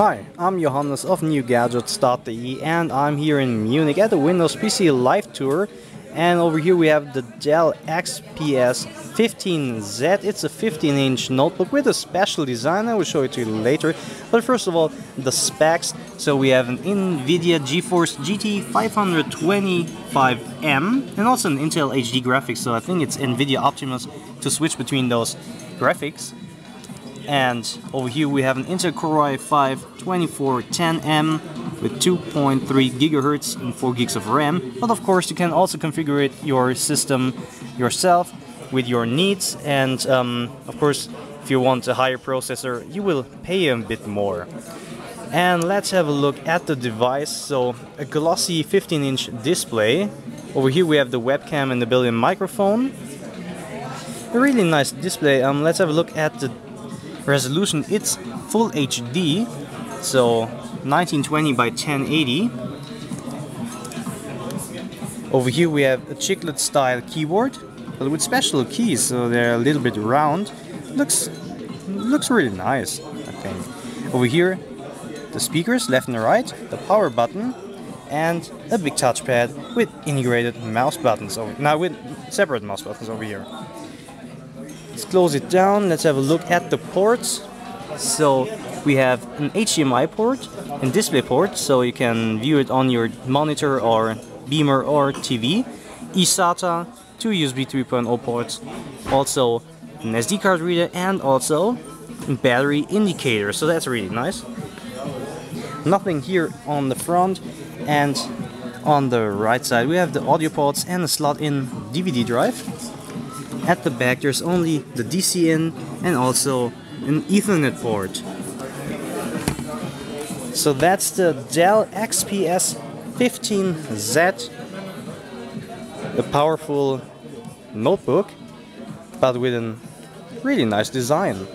Hi, I'm Johannes of NewGadgets.de and I'm here in Munich at the Windows PC Live Tour and over here we have the Dell XPS 15Z. It's a 15 inch notebook with a special design, I will show it to you later. But first of all, the specs. So we have an NVIDIA GeForce GT 525M and also an Intel HD graphics, so I think it's NVIDIA Optimus to switch between those graphics. And over here we have an Intel Core i5 2410M with 2.3 gigahertz and 4 gigs of RAM. But of course you can also configure it your system yourself with your needs and um, of course if you want a higher processor you will pay a bit more. And let's have a look at the device. So a glossy 15 inch display. Over here we have the webcam and the built-in microphone. A really nice display. Um, let's have a look at the resolution it's full HD so 1920 by 1080 over here we have a chiclet style keyboard but with special keys so they're a little bit round looks looks really nice I think over here the speakers left and right the power button and a big touchpad with integrated mouse buttons over now with separate mouse buttons over here Let's close it down. Let's have a look at the ports. So we have an HDMI port and display port, so you can view it on your monitor or beamer or TV. eSATA, two USB 3.0 ports, also an SD card reader and also a battery indicator, so that's really nice. Nothing here on the front and on the right side we have the audio ports and a slot-in DVD drive. At the back there's only the DC in and also an Ethernet port. So that's the Dell XPS 15Z, a powerful notebook, but with a really nice design.